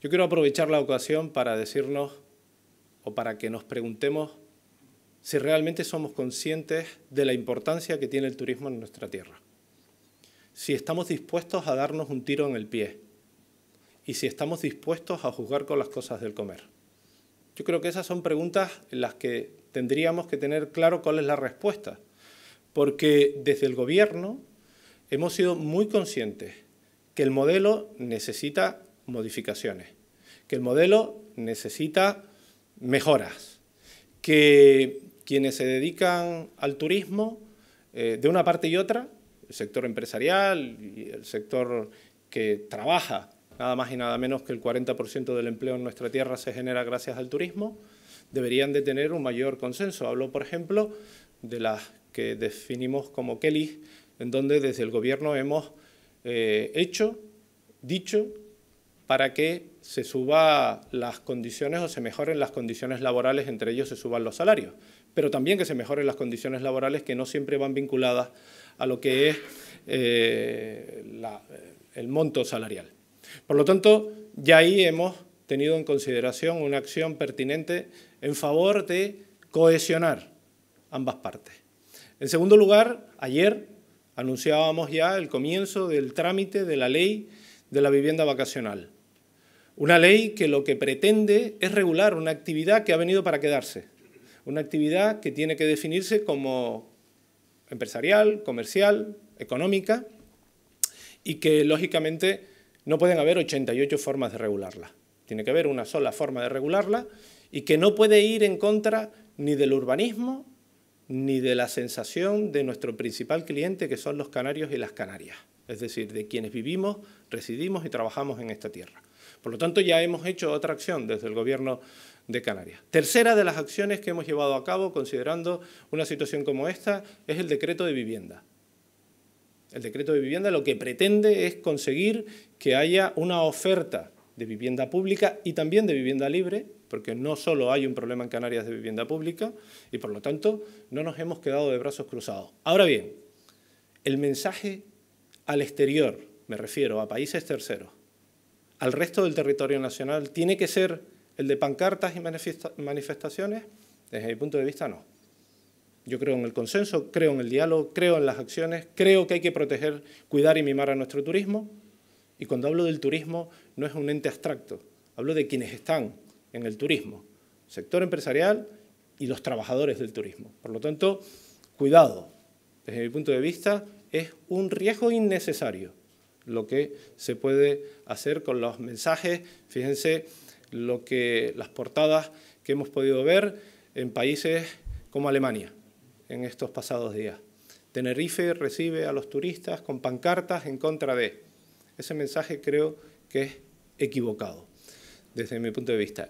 Yo quiero aprovechar la ocasión para decirnos o para que nos preguntemos si realmente somos conscientes de la importancia que tiene el turismo en nuestra tierra. Si estamos dispuestos a darnos un tiro en el pie y si estamos dispuestos a juzgar con las cosas del comer. Yo creo que esas son preguntas en las que tendríamos que tener claro cuál es la respuesta, porque desde el Gobierno hemos sido muy conscientes que el modelo necesita modificaciones, que el modelo necesita mejoras, que quienes se dedican al turismo, eh, de una parte y otra, el sector empresarial y el sector que trabaja, nada más y nada menos que el 40% del empleo en nuestra tierra se genera gracias al turismo, deberían de tener un mayor consenso. Hablo, por ejemplo, de las que definimos como Kelly, en donde desde el Gobierno hemos eh, hecho, dicho, para que se suban las condiciones o se mejoren las condiciones laborales, entre ellos se suban los salarios, pero también que se mejoren las condiciones laborales que no siempre van vinculadas a lo que es eh, el monto salarial. Por lo tanto, ya ahí hemos tenido en consideración una acción pertinente en favor de cohesionar ambas partes. En segundo lugar, ayer anunciábamos ya el comienzo del trámite de la ley de la vivienda vacacional. Una ley que lo que pretende es regular una actividad que ha venido para quedarse, una actividad que tiene que definirse como empresarial, comercial, económica, y que lógicamente no pueden haber 88 formas de regularla. Tiene que haber una sola forma de regularla y que no puede ir en contra ni del urbanismo ni de la sensación de nuestro principal cliente, que son los canarios y las canarias, es decir, de quienes vivimos, residimos y trabajamos en esta tierra. Por lo tanto, ya hemos hecho otra acción desde el Gobierno de Canarias. Tercera de las acciones que hemos llevado a cabo, considerando una situación como esta, es el decreto de vivienda. El decreto de vivienda lo que pretende es conseguir que haya una oferta de vivienda pública y también de vivienda libre, porque no solo hay un problema en Canarias de vivienda pública y por lo tanto no nos hemos quedado de brazos cruzados. Ahora bien, el mensaje al exterior, me refiero a países terceros, al resto del territorio nacional, tiene que ser el de pancartas y manifestaciones, desde mi punto de vista no. Yo creo en el consenso, creo en el diálogo, creo en las acciones, creo que hay que proteger, cuidar y mimar a nuestro turismo. Y cuando hablo del turismo no es un ente abstracto, hablo de quienes están en el turismo, sector empresarial y los trabajadores del turismo. Por lo tanto, cuidado, desde mi punto de vista, es un riesgo innecesario lo que se puede hacer con los mensajes. Fíjense lo que las portadas que hemos podido ver en países como Alemania en estos pasados días. Tenerife recibe a los turistas con pancartas en contra de. Ese mensaje creo que es equivocado desde mi punto de vista.